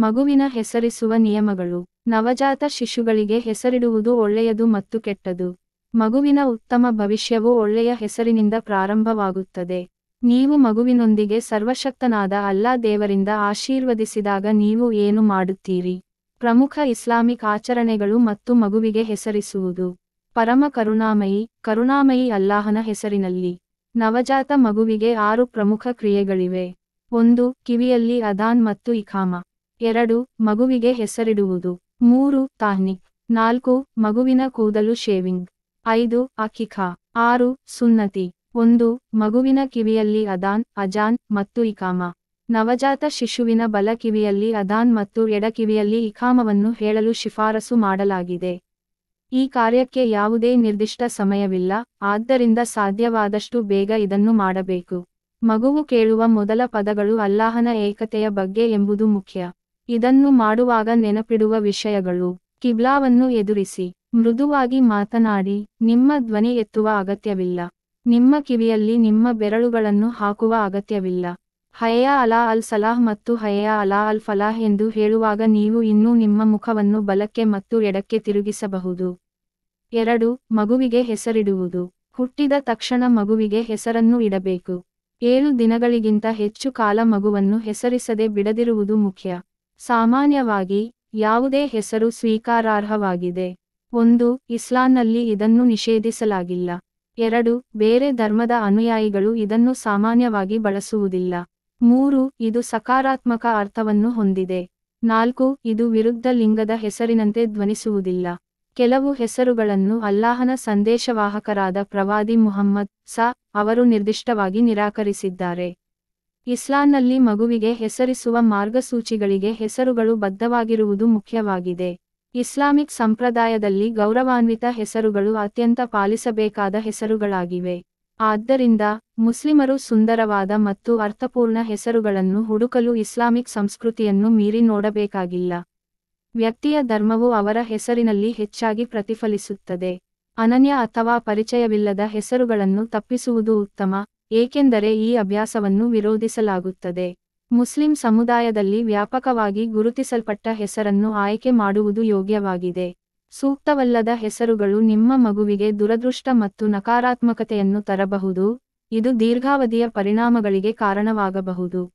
ಮಗುವಿನ ಹೆಸರಿಸುವ ನಿಯಮಗಳು. ನವಜಾತ ಶಿಶುಗಳಿಗೆ ಹೆಸರಿಡುವುದು ಒಳ್ಳೆಯದು ಮತ್ತು ಕೆಟ್ಟದು. ಮಗುವಿನ ಉತ್ತಮ ಭವಿಷ್ಯವು ಒಳ್ಳೆಯ ಹೆಸರಿನಿಂದ ಪ್ರಾರಂಭವಾಗುತ್ತದೆ. ನೀವು ಮಗುವಿನೊಂದಿಗೆ ಸರ್ವಶಕ್ತನಾದ ಅಲ್ಲಾ ದೇವರಿಂದ ಆಶೀರ್ವದಿಸಿದಾಗ ನೀವು ಏನು ಮಾಡುತ್ತೀರಿ? ಪ್ರಮುಖ ಇಸ್ಲಾಮಿಕ್ ಆಚರಣೆಗಳು ಮತ್ತು ಮಗುವಿಗೆ ಹೆಸರಿಸುವುದು. ಪರಮ ಕರುಣಾಮಯಿ ಕರುಣಾಮಯಿ ಅಲ್ಲಾಹನ ಹೆಸರಿನಲ್ಲಿ. ನವಜಾತ ಮಗುವಿಗೆ ಆರು ಪ್ರಮುಖ ಕ್ರಿಯೆಗಳಿವೆ. ಒಂದು, ಕಿವಿಯಲ್ಲಿ ಅದಾನ್ ಮತ್ತು ಇಖಾಮ. ಎರಡು, ಮಗುವಿಗೆ ಹೆಸರಿಡುವುದು. ಮೂರು ತಾಹ್ನಿಕ್ ನಾಲ್ಕು, ಮಗುವಿನ ಕೂದಲು ಶೇವಿಂಗ್. ಐದು ಅಕಿಖಾ ಆರು, ಸುನ್ನತಿ. ಒಂದು, ಮಗುವಿನ ಕಿವಿಯಲ್ಲಿ ಅದಾನ್, ಅಜಾನ್ ಮತ್ತು ಇಕಾಮ ನವಜಾತ ಶಿಶುವಿನ ಬಲ ಕಿವಿಯಲ್ಲಿ ಅದಾನ್ ಮತ್ತು ಎಡ ಕಿವಿಯಲ್ಲಿ ಇಖಾಮವನ್ನು ಹೇಳಲು ಶಿಫಾರಸು ಮಾಡಲಾಗಿದೆ. ಈ ಕಾರ್ಯಕ್ಕೆ ಯಾವುದೇ ನಿರ್ದಿಷ್ಟ ಸಮಯವಿಲ್ಲ, ಆದ್ದರಿಂದ ಸಾಧ್ಯವಾದಷ್ಟು ಬೇಗ ಇದನ್ನು ಮಾಡಬೇಕು. ಮಗುವು ಕೇಳುವ ಮೊದಲ ಪದಗಳು ಅಲ್ಲಾಹನ ಏಕತೆಯ ಬಗ್ಗೆ ಎಂಬುದು ಮುಖ್ಯ. ಇದನ್ನು ಮಾಡುವಾಗ ನೆನಪಿಡುವ ವಿಷಯಗಳು. ಕಿಬ್ಲಾವನ್ನು ಎದುರಿಸಿ, ಮೃದುವಾಗಿ ಮಾತನಾಡಿ, ನಿಮ್ಮ ಧ್ವನಿ ಎತ್ತುವ ಅಗತ್ಯವಿಲ್ಲ. ನಿಮ್ಮ ಕಿವಿಯಲ್ಲಿ ನಿಮ್ಮ ಬೆರಳುಗಳನ್ನು ಹಾಕುವ ಅಗತ್ಯವಿಲ್ಲ. ಹಯ ಅಲಾ ಅಲ್ ಸಲಾಹ್ ಮತ್ತು ಹಯ ಅಲಾ ಅಲ್ ಫಲಾಹ್ ಎಂದು ಹೇಳುವಾಗ ನೀವು ಇನ್ನೂ ನಿಮ್ಮ ಮುಖವನ್ನು ಬಲಕ್ಕೆ ಮತ್ತು ಎಡಕ್ಕೆ ತಿರುಗಿಸಬಹುದು. ಎರಡು, ಮಗುವಿಗೆ ಹೆಸರಿಡುವುದು. ಹುಟ್ಟಿದ ತಕ್ಷಣ ಮಗುವಿಗೆ ಹೆಸರನ್ನು ಇಡಬೇಕು. ಏಳು ದಿನಗಳಿಗಿಂತ ಹೆಚ್ಚು ಕಾಲ ಮಗುವನ್ನು ಹೆಸರಿಸದೆ ಬಿಡದಿರುವುದು ಮುಖ್ಯ. ಸಾಮಾನ್ಯವಾಗಿ ಯಾವುದೇ ಹೆಸರು ಸ್ವೀಕಾರಾರ್ಹವಾಗಿದೆ. ಒಂದು, ಇಸ್ಲಾಂನಲ್ಲಿ ಇದನ್ನು ನಿಷೇಧಿಸಲಾಗಿಲ್ಲ. ಎರಡು, ಬೇರೆ ಧರ್ಮದ ಅನುಯಾಯಿಗಳು ಇದನ್ನು ಸಾಮಾನ್ಯವಾಗಿ ಬಳಸುವುದಿಲ್ಲ. ಮೂರು, ಇದು ಸಕಾರಾತ್ಮಕ ಅರ್ಥವನ್ನು ಹೊಂದಿದೆ. ನಾಲ್ಕು, ಇದು ವಿರುದ್ಧ ಲಿಂಗದ ಹೆಸರಿನಂತೆ ಧ್ವನಿಸುವುದಿಲ್ಲ. ಕೆಲವು ಹೆಸರುಗಳನ್ನು ಅಲ್ಲಾಹನ ಸಂದೇಶವಾಹಕರಾದ ಪ್ರವಾದಿ ಮುಹಮ್ಮದ್ ಸ ಅವರು ನಿರ್ದಿಷ್ಟವಾಗಿ ನಿರಾಕರಿಸಿದ್ದಾರೆ. ಇಸ್ಲಾಂನಲ್ಲಿ ಮಗುವಿಗೆ ಹೆಸರಿಸುವ ಮಾರ್ಗಸೂಚಿಗಳಿಗೆ ಹೆಸರುಗಳು ಬದ್ಧವಾಗಿರುವುದು ಮುಖ್ಯವಾಗಿದೆ. ಇಸ್ಲಾಮಿಕ್ ಸಂಪ್ರದಾಯದಲ್ಲಿ ಗೌರವಾನ್ವಿತ ಹೆಸರುಗಳು ಅತ್ಯಂತ ಪಾಲಿಸಬೇಕಾದ ಹೆಸರುಗಳಾಗಿವೆ. ಆದ್ದರಿಂದ, ಮುಸ್ಲಿಮರು ಸುಂದರವಾದ ಮತ್ತು ಅರ್ಥಪೂರ್ಣ ಹೆಸರುಗಳನ್ನು ಹುಡುಕಲು ಇಸ್ಲಾಮಿಕ್ ಸಂಸ್ಕೃತಿಯನ್ನು ಮೀರಿ ನೋಡಬೇಕಾಗಿಲ್ಲ. ವ್ಯಕ್ತಿಯ ಧರ್ಮವು ಅವರ ಹೆಸರಿನಲ್ಲಿ ಹೆಚ್ಚಾಗಿ ಪ್ರತಿಫಲಿಸುತ್ತದೆ. ಅನನ್ಯ ಅಥವಾ ಪರಿಚಯವಿಲ್ಲದ ಹೆಸರುಗಳನ್ನು ತಪ್ಪಿಸುವುದು ಉತ್ತಮ. ಏಕೆಂದರೆ ಈ ಅಭ್ಯಾಸವನ್ನು ವಿರೋಧಿಸಲಾಗುತ್ತದೆ. ಮುಸ್ಲಿಂ ಸಮುದಾಯದಲ್ಲಿ ವ್ಯಾಪಕವಾಗಿ ಗುರುತಿಸಲ್ಪಟ್ಟ ಹೆಸರನ್ನು ಆಯ್ಕೆ ಮಾಡುವುದು ಯೋಗ್ಯವಾಗಿದೆ. ಸೂಕ್ತವಲ್ಲದ ಹೆಸರುಗಳು ನಿಮ್ಮ ಮಗುವಿಗೆ ದುರದೃಷ್ಟ ಮತ್ತು ನಕಾರಾತ್ಮಕತೆಯನ್ನು ತರಬಹುದು, ಇದು ದೀರ್ಘಾವಧಿಯ ಪರಿಣಾಮಗಳಿಗೆ ಕಾರಣವಾಗಬಹುದು.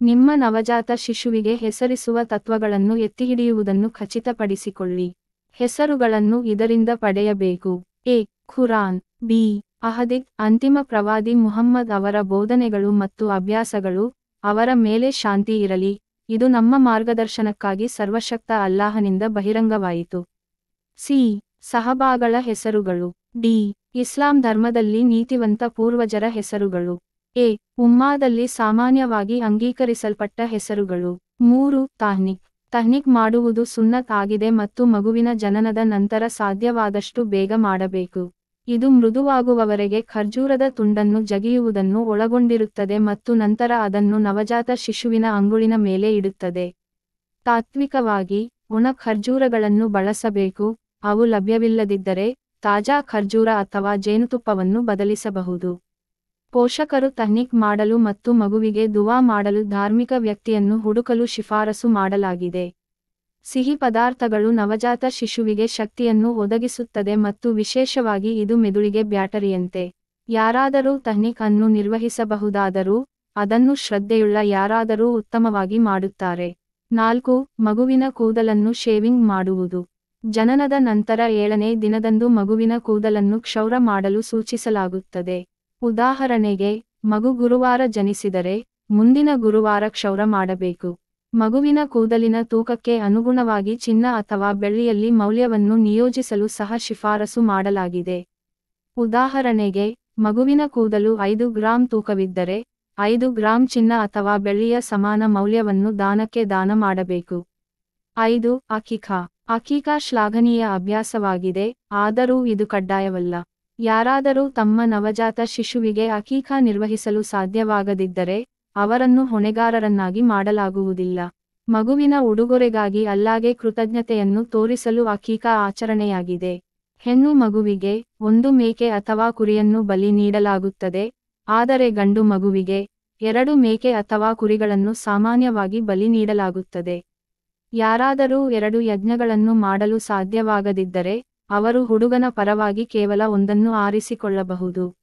ನಿಮ್ಮ ನವಜಾತ ಶಿಶುವಿಗೆ ಹೆಸರಿಸುವ ತತ್ವಗಳನ್ನು ಎತ್ತಿಹಿಡಿಯುವುದನ್ನು ಖಚಿತಪಡಿಸಿಕೊಳ್ಳಿ. ಹೆಸರುಗಳನ್ನು ಇದರಿಂದ ಪಡೆಯಬೇಕು. ಎ. ಖುರಾನ್. ಬಿ. ಅಹದಿಕ್ ಅಂತಿಮ ಪ್ರವಾದಿ ಮುಹಮ್ಮದ್ ಅವರ ಬೋಧನೆಗಳು ಮತ್ತು ಅಭ್ಯಾಸಗಳು ಅವರ ಮೇಲೆ ಶಾಂತಿ ಇರಲಿ, ಇದು ನಮ್ಮ ಮಾರ್ಗದರ್ಶನಕ್ಕಾಗಿ ಸರ್ವಶಕ್ತ ಅಲ್ಲಾಹನಿಂದ ಬಹಿರಂಗವಾಯಿತು. ಸಿ. ಸಹಬಾಗಳ ಹೆಸರುಗಳು. ಡಿ. ಇಸ್ಲಾಂ ಧರ್ಮದಲ್ಲಿ ನೀತಿವಂತ ಪೂರ್ವಜರ ಹೆಸರುಗಳು. ಎ. ಉಮ್ಮಾದಲ್ಲಿ ಸಾಮಾನ್ಯವಾಗಿ ಅಂಗೀಕರಿಸಲ್ಪಟ್ಟ ಹೆಸರುಗಳು. ಮೂರು. ತಾಹ್ನಿಕ್. ತಹ್ನಿಕ್ ಮಾಡುವುದು ಸುನ್ನತ್ ಆಗಿದೆ ಮತ್ತು ಮಗುವಿನ ಜನನದ ನಂತರ ಸಾಧ್ಯವಾದಷ್ಟು ಬೇಗ ಮಾಡಬೇಕು. ಇದು ಮೃದುವಾಗುವವರೆಗೆ ಖರ್ಜೂರದ ತುಂಡನ್ನು ಜಗಿಯುವುದನ್ನು ಒಳಗೊಂಡಿರುತ್ತದೆ ಮತ್ತು ನಂತರ ಅದನ್ನು ನವಜಾತ ಶಿಶುವಿನ ಅಂಗುಳಿನ ಮೇಲೆ ಇಡುತ್ತದೆ. ತಾತ್ವಿಕವಾಗಿ, ಒಣ ಖರ್ಜೂರಗಳನ್ನು ಬಳಸಬೇಕು, ಅವು ಲಭ್ಯವಿಲ್ಲದಿದ್ದರೆ ತಾಜಾ ಖರ್ಜೂರ ಅಥವಾ ಜೇನುತುಪ್ಪವನ್ನು ಬದಲಿಸಬಹುದು. ಪೋಷಕರು ತನ್ನಿಕ್ ಮಾಡಲು ಮತ್ತು ಮಗುವಿಗೆ ದುವಾ ಮಾಡಲು ಧಾರ್ಮಿಕ ವ್ಯಕ್ತಿಯನ್ನು ಹುಡುಕಲು ಶಿಫಾರಸು ಮಾಡಲಾಗಿದೆ. ಸಿಹಿ ಪದಾರ್ಥಗಳು ನವಜಾತ ಶಿಶುವಿಗೆ ಶಕ್ತಿಯನ್ನು ಒದಗಿಸುತ್ತದೆ ಮತ್ತು ವಿಶೇಷವಾಗಿ ಇದು ಮೆದುಳಿಗೆ ಬ್ಯಾಟರಿಯಂತೆ. ಯಾರಾದರೂ ತಹ್ನಿಕ್ ಅನ್ನು ನಿರ್ವಹಿಸಬಹುದಾದರೂ ಅದನ್ನು ಶ್ರದ್ಧೆಯುಳ್ಳ ಯಾರಾದರೂ ಉತ್ತಮವಾಗಿ ಮಾಡುತ್ತಾರೆ. ನಾಲ್ಕು, ಮಗುವಿನ ಕೂದಲನ್ನು ಶೇವಿಂಗ್ ಮಾಡುವುದು. ಜನನದ ನಂತರ ಏಳನೇ ದಿನದಂದು ಮಗುವಿನ ಕೂದಲನ್ನು ಕ್ಷೌರ ಮಾಡಲು ಸೂಚಿಸಲಾಗುತ್ತದೆ. ಉದಾಹರಣೆಗೆ, ಮಗು ಗುರುವಾರ ಜನಿಸಿದರೆ, ಮುಂದಿನ ಗುರುವಾರ ಕ್ಷೌರ ಮಾಡಬೇಕು. ಮಗುವಿನ ಕೂದಲಿನ ತೂಕಕ್ಕೆ ಅನುಗುಣವಾಗಿ ಚಿನ್ನ ಅಥವಾ ಬೆಳ್ಳಿಯಲ್ಲಿ ಮೌಲ್ಯವನ್ನು ನಿಯೋಜಿಸಲು ಸಹ ಶಿಫಾರಸು ಮಾಡಲಾಗಿದೆ. ಉದಾಹರಣೆಗೆ, ಮಗುವಿನ ಕೂದಲು ಐದು ಗ್ರಾಂ ತೂಕವಿದ್ದರೆ, ಐದು ಗ್ರಾಂ ಚಿನ್ನ ಅಥವಾ ಬೆಳ್ಳಿಯ ಸಮಾನ ಮೌಲ್ಯವನ್ನು ದಾನಕ್ಕೆ ದಾನ ಮಾಡಬೇಕು. ಐದು ಅಕಿಖಾ ಅಕೀಕಾ ಶ್ಲಾಘನೀಯ ಅಭ್ಯಾಸವಾಗಿದೆ, ಆದರೂ ಇದು ಕಡ್ಡಾಯವಲ್ಲ. ಯಾರಾದರೂ ತಮ್ಮ ನವಜಾತ ಶಿಶುವಿಗೆ ಅಕೀಕಾ ನಿರ್ವಹಿಸಲು ಸಾಧ್ಯವಾಗದಿದ್ದರೆ ಅವರನ್ನು ಹೊಣೆಗಾರರನ್ನಾಗಿ ಮಾಡಲಾಗುವುದಿಲ್ಲ. ಮಗುವಿನ ಉಡುಗೊರೆಗಾಗಿ ಅಲ್ಲಾಗೆ ಕೃತಜ್ಞತೆಯನ್ನು ತೋರಿಸಲು ಅಕೀಕಾ ಆಚರಣೆಯಾಗಿದೆ. ಹೆಣ್ಣು ಮಗುವಿಗೆ ಒಂದು ಮೇಕೆ ಅಥವಾ ಕುರಿಯನ್ನು ಬಲಿ ನೀಡಲಾಗುತ್ತದೆ. ಆದರೆ ಗಂಡು ಮಗುವಿಗೆ ಎರಡು ಮೇಕೆ ಅಥವಾ ಕುರಿಗಳನ್ನು ಸಾಮಾನ್ಯವಾಗಿ ಬಲಿ ನೀಡಲಾಗುತ್ತದೆ. ಯಾರಾದರೂ ಎರಡು ಯಜ್ಞಗಳನ್ನು ಮಾಡಲು ಸಾಧ್ಯವಾಗದಿದ್ದರೆ, ಅವರು ಹುಡುಗನ ಪರವಾಗಿ ಕೇವಲ ಒಂದನ್ನು ಆರಿಸಿಕೊಳ್ಳಬಹುದು.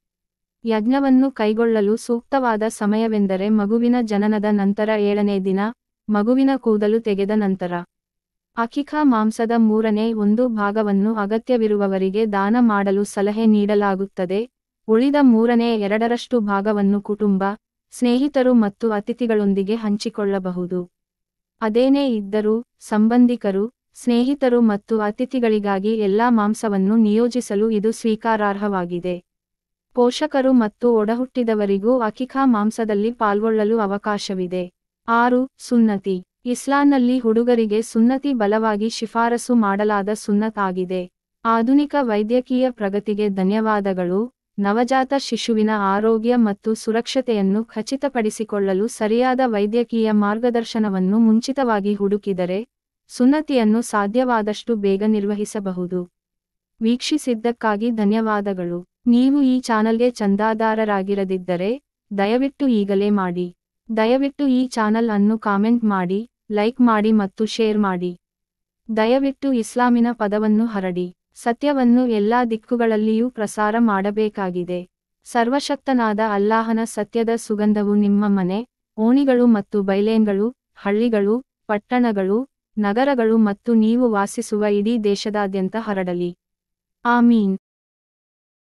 ಯಜ್ಞವನ್ನು ಕೈಗೊಳ್ಳಲು ಸೂಕ್ತವಾದ ಸಮಯವೆಂದರೆ ಮಗುವಿನ ಜನನದ ನಂತರ ಏಳನೇ ದಿನ, ಮಗುವಿನ ಕೂದಲು ತೆಗೆದ ನಂತರ. ಅಕಿಖಾ ಮಾಂಸದ ಮೂರನೇ ಒಂದು ಭಾಗವನ್ನು ಅಗತ್ಯವಿರುವವರಿಗೆ ದಾನ ಮಾಡಲು ಸಲಹೆ ನೀಡಲಾಗುತ್ತದೆ. ಉಳಿದ ಮೂರನೇ ಎರಡರಷ್ಟು ಭಾಗವನ್ನು ಕುಟುಂಬ, ಸ್ನೇಹಿತರು ಮತ್ತು ಅತಿಥಿಗಳೊಂದಿಗೆ ಹಂಚಿಕೊಳ್ಳಬಹುದು. ಅದೇನೇ ಇದ್ದರೂ, ಸಂಬಂಧಿಕರು, ಸ್ನೇಹಿತರು ಮತ್ತು ಅತಿಥಿಗಳಿಗಾಗಿ ಎಲ್ಲಾ ಮಾಂಸವನ್ನು ನಿಯೋಜಿಸಲು ಇದು ಸ್ವೀಕಾರಾರ್ಹವಾಗಿದೆ. ಪೋಷಕರು ಮತ್ತು ಒಡಹುಟ್ಟಿದವರಿಗೂ ಅಕಿಖಾ ಮಾಂಸದಲ್ಲಿ ಪಾಲ್ಗೊಳ್ಳಲು ಅವಕಾಶವಿದೆ. ಆರು, ಸುನ್ನತಿ. ಇಸ್ಲಾಂನಲ್ಲಿ ಹುಡುಗರಿಗೆ ಸುನ್ನತಿ ಬಲವಾಗಿ ಶಿಫಾರಸು ಮಾಡಲಾದ ಸುನ್ನತ್ ಆಗಿದೆ. ಆಧುನಿಕ ವೈದ್ಯಕೀಯ ಪ್ರಗತಿಗೆ ಧನ್ಯವಾದಗಳು. ನವಜಾತ ಶಿಶುವಿನ ಆರೋಗ್ಯ ಮತ್ತು ಸುರಕ್ಷತೆಯನ್ನು ಖಚಿತಪಡಿಸಿಕೊಳ್ಳಲು ಸರಿಯಾದ ವೈದ್ಯಕೀಯ ಮಾರ್ಗದರ್ಶನವನ್ನು ಮುಂಚಿತವಾಗಿ ಹುಡುಕಿದರೆ ಸುನ್ನತಿಯನ್ನು ಸಾಧ್ಯವಾದಷ್ಟು ಬೇಗ ನಿರ್ವಹಿಸಬಹುದು. ವೀಕ್ಷಿಸಿದ್ದಕ್ಕಾಗಿ ಧನ್ಯವಾದಗಳು. ನೀವು ಈ ಚಾನಲ್ಗೆ ಚಂದಾದಾರರಾಗಿರದಿದ್ದರೆ, ದಯವಿಟ್ಟು ಈಗಲೇ ಮಾಡಿ. ದಯವಿಟ್ಟು ಈ ಚಾನಲ್ ಅನ್ನು ಕಾಮೆಂಟ್ ಮಾಡಿ, ಲೈಕ್ ಮಾಡಿ ಮತ್ತು ಶೇರ್ ಮಾಡಿ. ದಯವಿಟ್ಟು ಇಸ್ಲಾಮಿನ ಪದವನ್ನು ಹರಡಿ. ಸತ್ಯವನ್ನು ಎಲ್ಲಾ ದಿಕ್ಕುಗಳಲ್ಲಿಯೂ ಪ್ರಸಾರ ಮಾಡಬೇಕಾಗಿದೆ. ಸರ್ವಶಕ್ತನಾದ ಅಲ್ಲಾಹನ ಸತ್ಯದ ಸುಗಂಧವು ನಿಮ್ಮ ಮನೆ, ಓಣಿಗಳು ಮತ್ತು ಬೈಲೇನ್ಗಳು, ಹಳ್ಳಿಗಳು, ಪಟ್ಟಣಗಳು, ನಗರಗಳು ಮತ್ತು ನೀವು ವಾಸಿಸುವ ಇಡೀ ದೇಶದಾದ್ಯಂತ ಹರಡಲಿ. ಆಮೀನ್.